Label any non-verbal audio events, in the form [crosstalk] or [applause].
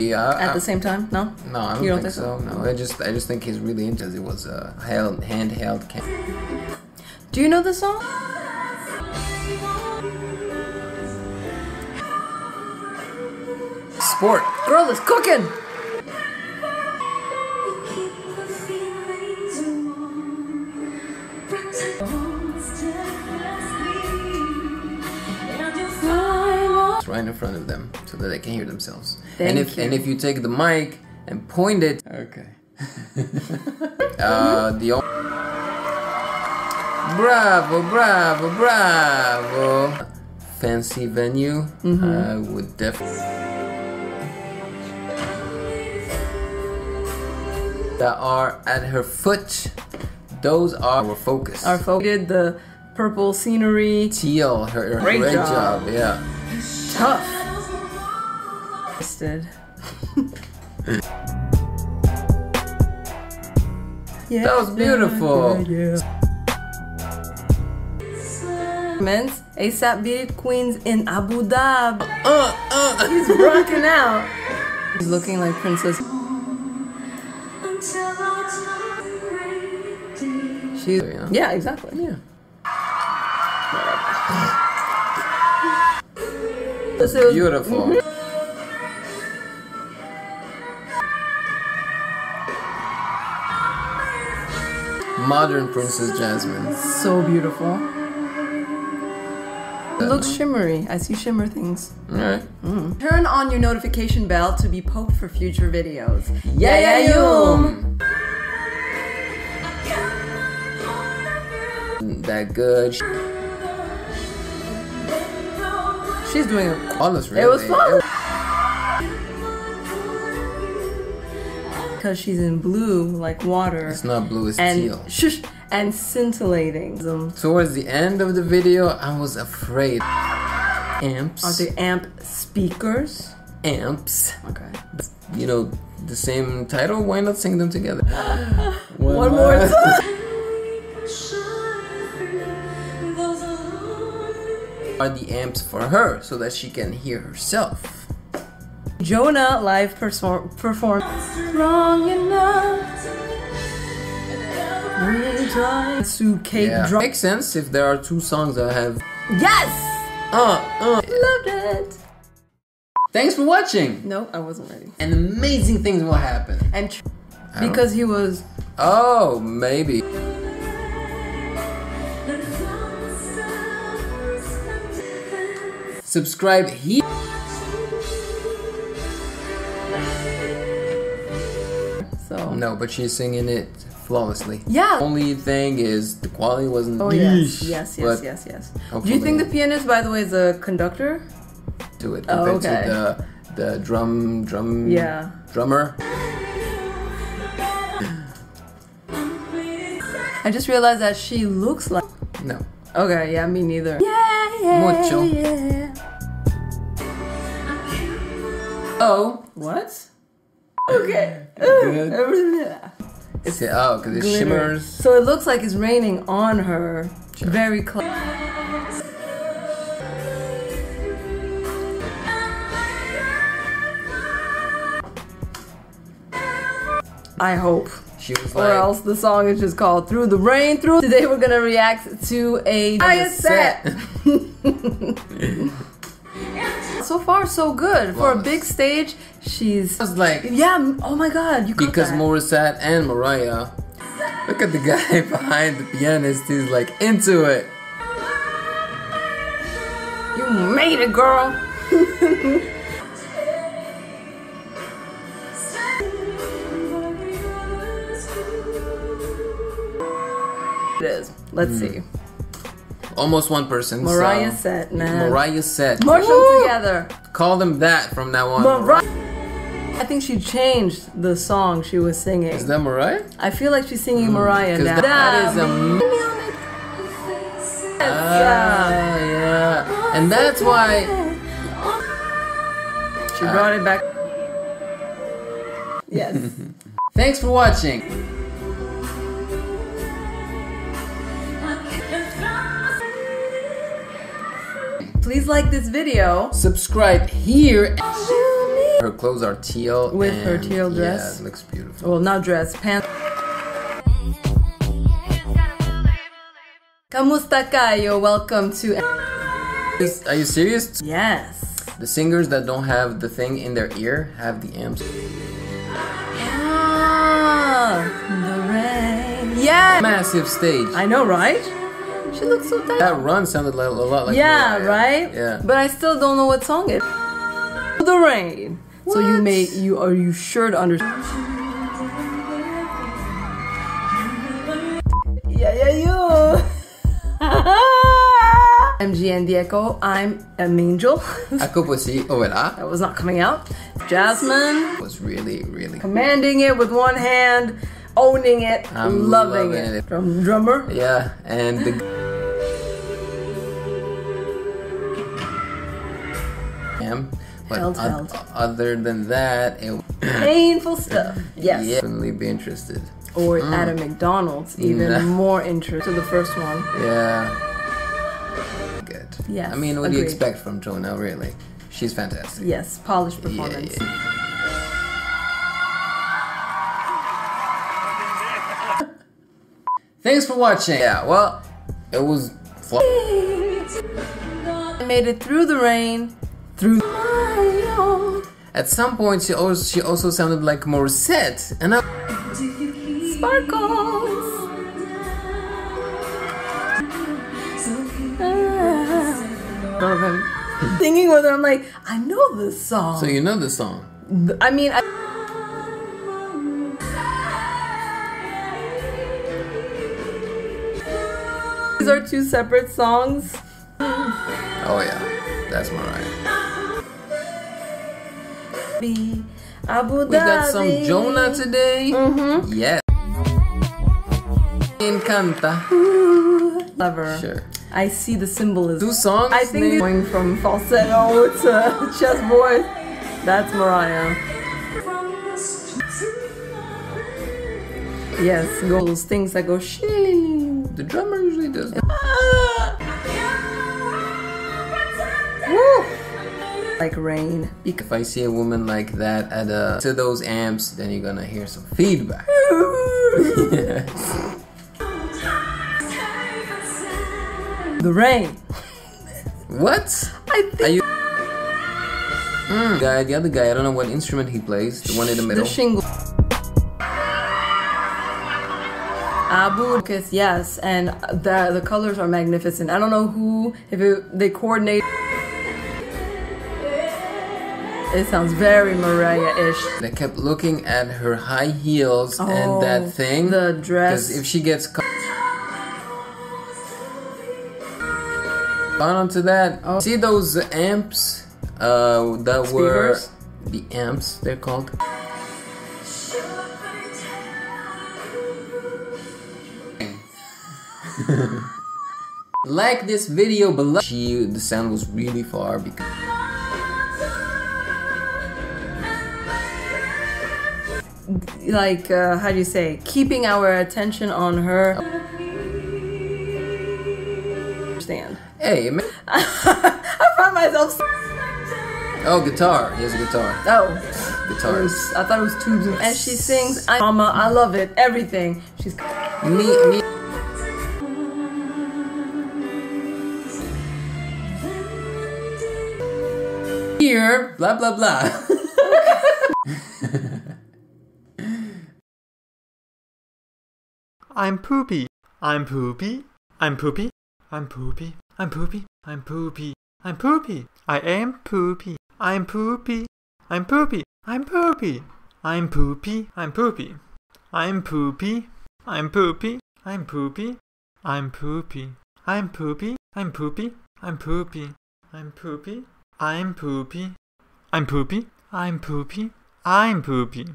Yeah. at I- the same time? No. No, I don't, You don't think, think so. No, I just I just think he's really into it. It was a held, handheld camera. Do you know the song? Sport. Girl is cooking. Right in front of them so that they can hear themselves. and if you. and if you take the mic and point it, okay. [laughs] uh, the o- bravo, bravo, bravo. Fancy venue. Mm-hmm. I would definitely. That are at her foot. Those are our focus. Our folk did the purple scenery. teal. Her, her Great great, job. job. Yeah. Tough. Did. [laughs] yeah, That was beautiful. Yeah, yeah. Men's ASAP Birit Queens in Abu Dhabi. Uh, uh. [laughs] He's rocking out. He's looking like Princess. She's yeah, exactly. Yeah. This is Beautiful. Modern Princess Jasmine. so beautiful. It looks shimmery. I see shimmer things. Alright. Mm. Turn on your notification bell to be poked for future videos. Yeah, yeah, yum. That good. She's doing a Flawless, really. It was fun. Because she's in blue like water. It's not blue, it's and teal. shush and scintillating. Towards the end of the video, I was afraid. Amps. Are they amp speakers? amps? Okay. You know, the same title? Why not sing them together? [laughs] Are the amps for her so that she can hear herself? Jona live perform perform. Strong enough. To Kate Yeah. drum. Makes sense if there are two songs that have. Yes! Uh, uh. Loved it. Thanks for watching! No, I wasn't ready. And amazing things will happen. And because he was Oh, maybe. Subscribe here. so. No, but she's singing it flawlessly. Yeah. Only thing is the quality wasn't. Oh yes, yes, yes, yes, yes. Do you think the pianist, by the way, is a conductor? To it Oh, compared okay. to the the drum drum. Yeah. Drummer. I just realized that she looks like. No. Okay, yeah, me neither. Yeah, yeah, Mucho. yeah. Oh. What? Okay. Good. It's See, oh, because it glitter. shimmers. So it looks like it's raining on her. Sure. Very close. I hope. She was Or else the song is just called Through the Rain Through. Today we're gonna react to a Fire set. [laughs] so far so good. For a big stage, she's I was like, yeah, oh my god, you because that. Morissette and Mariah. Look at the guy [laughs] behind the pianist. He's like into it. You made it, girl. [laughs] It is. Let's hmm. see. Almost one person. Mariah so- said, man. Mariah said. March Woo! them together. Call them that from now on. Mariah. I think she changed the song she was singing. Is that Mariah? I feel like she's singing Mariah now. that is a m- Yeah. Ah, yeah. And that's why. She brought it back. [laughs] Yes. Thanks for watching. Please like this video. Subscribe here. You Her clothes are teal. With her teal dress? Yeah, it looks beautiful. Well, not dress, pants. Kamusta kayo? Welcome to. Is- Are you serious? Yes. The singers that don't have the thing in their ear have the amps. Ah, the rain. Yeah. Massive stage. I know, right? She looks so tight. That run sounded like, a lot like yeah, right? Yeah. But I still don't know what song it. The rain. So you may you are you sure to understand? Yeah, yeah, you. [laughs] I'm Gian Diego. I'm an angel. Ako po si Ovela. that was not coming out. Jasmine, Was really, really. commanding it with one hand, owning it, I'm loving loving it. it. From drummer. Yeah, and the. Am, but Held, oth- held. other than that, it [clears throat] Painful stuff. [clears throat] Yes. yeah, definitely be interested. Or mm. at a McDonald's, mm. even Nah. [laughs] more interest to the first one. Yeah. Good. Yes, I mean, what do you expect from Jona, really? She's fantastic. Yes, polished Yeah, performance. yeah. [laughs] Thanks for watching. Yeah, well, it was. Fl- [laughs] I made it through the rain, through At some point, she also she also sounded like Morissette, and I. sparkles. Him. Singing with her, I'm like, I know this song. So you know the song. I mean, I, these are two separate songs. Oh yeah, that's Mariah. Be Abu Dhabi. We got some Jona today. Mm-hmm. Yeah. Encanta. Lover. Sure. I see the symbolism. Two songs. I think going from falsetto to [laughs] chest voice. That's Mariah. Yes, go those things that go shing. the drummer usually does. That. Like rain. If I see a woman like that at a to those amps, then you're gonna hear some feedback. yes. [laughs] The rain. What? I Are think you? Mm, guy, the other guy. I don't know what instrument he plays. The one in the middle. the shingle. Abu yes, and the the colors are magnificent. I don't know who if it, they coordinate. It sounds very Mariah-ish. I kept looking at her high heels Oh, and that thing. the dress. Because if she gets caught on onto that, Oh. see those amps uh, that were the amps they're called. [laughs] like this video below. She the sound was really far because. Like, uh, how do you say? Keeping our attention on her. Understand? Hey, man. [laughs] I find myself. Oh, guitar. He has a guitar. Oh, guitars I thought it was tubes. And she sings, I, mama, I love it. Everything. She's. Me, me. Here, blah blah blah. [laughs] [laughs] I'm poopy. I'm poopy. I'm poopy. I'm poopy. I'm poopy. I'm poopy. I'm poopy. I am poopy. I'm poopy. I'm poopy. I'm poopy. I'm poopy. I'm poopy. I'm poopy. I'm poopy. I'm poopy. I'm poopy. I'm poopy. I'm poopy. I'm poopy. I'm poopy. I'm poopy. I'm poopy. I'm poopy. I'm poopy.